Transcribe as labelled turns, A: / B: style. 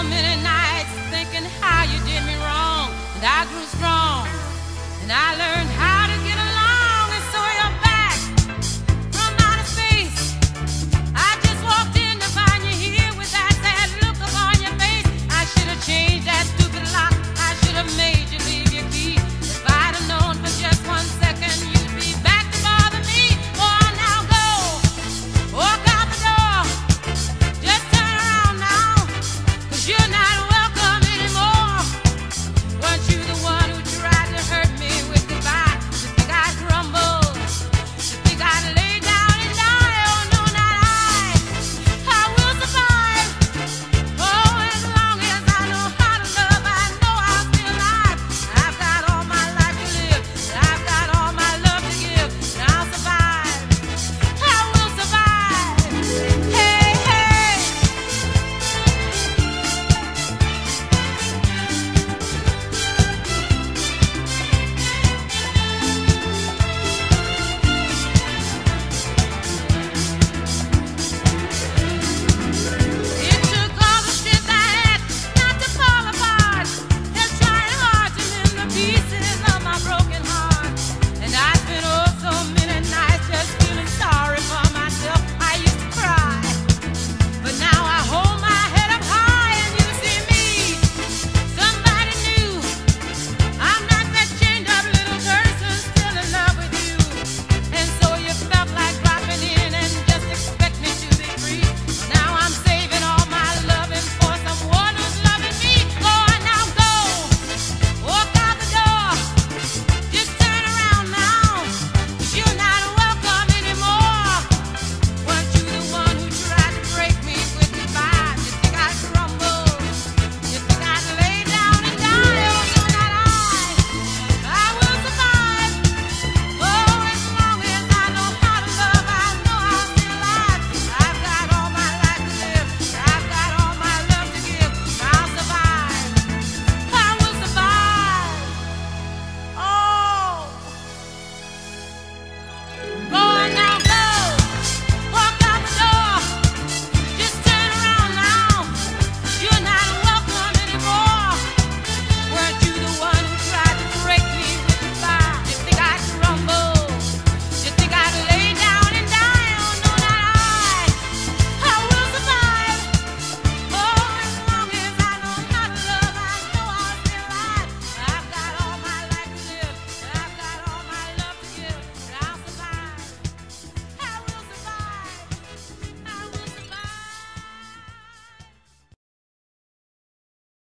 A: so many nights thinking how you did me wrong. And I grew strong, and I learned